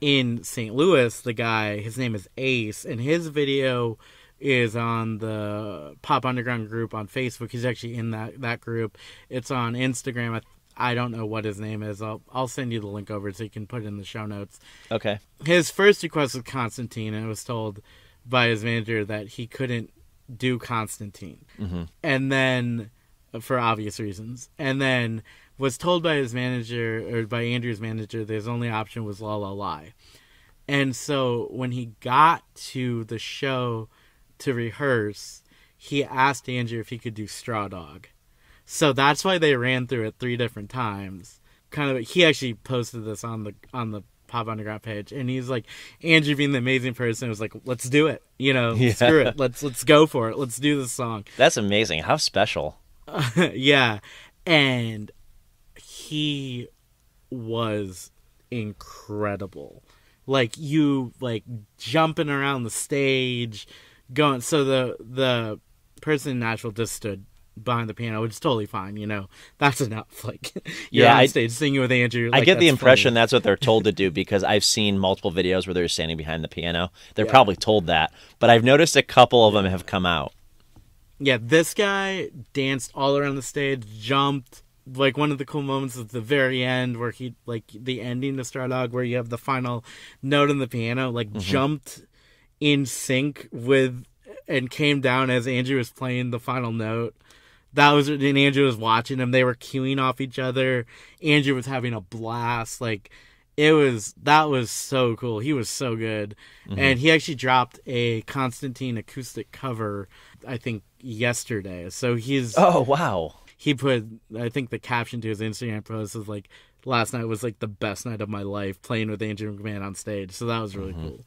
in St. Louis, the guy, his name is Ace, and his video is on the Pop Underground group on Facebook. He's actually in that that group. It's on Instagram. I, I don't know what his name is. I'll I'll send you the link over so you can put it in the show notes. Okay. His first request was Konstantine, and was told by his manager that he couldn't do Konstantine, hmm and then for obvious reasons, and then was told by his manager or by Andrew's manager that his only option was La La Lie. And so when he got to the show to rehearse, he asked Andrew if he could do Straw Dog. So that's why they ran through it three different times. Kind of he actually posted this on the on the Pop Underground page and he's like Andrew being the amazing person was like, Let's do it. You know, Yeah. screw it. Let's let's go for it. Let's do this song. That's amazing. How special. yeah. And he was incredible. Like you like jumping around the stage, going so the the person in Nashville just stood behind the piano, which is totally fine, you know. That's enough. Like you're Yeah, on I- stage singing with Andrew. I get the impression funny. that's what they're told to do because I've seen multiple videos where they're standing behind the piano. They're Yeah. probably told that, but I've noticed a couple of them have come out. Yeah, this guy danced all around the stage, jumped. Like one of the cool moments at the very end where he like the ending of Straw Dog where you have the final note on the piano, like mm-hmm. jumped in sync with and came down as Andrew was playing the final note. That was and Andrew was watching him. They were cueing off each other. Andrew was having a blast. Like it was that was so cool. He was so good. Mm-hmm. And he actually dropped a Konstantine acoustic cover I think yesterday. So he's Oh wow! He put I think the caption to his Instagram post was like last night was like the best night of my life playing with Andrew McMahon on stage. So that was really mm-hmm. cool.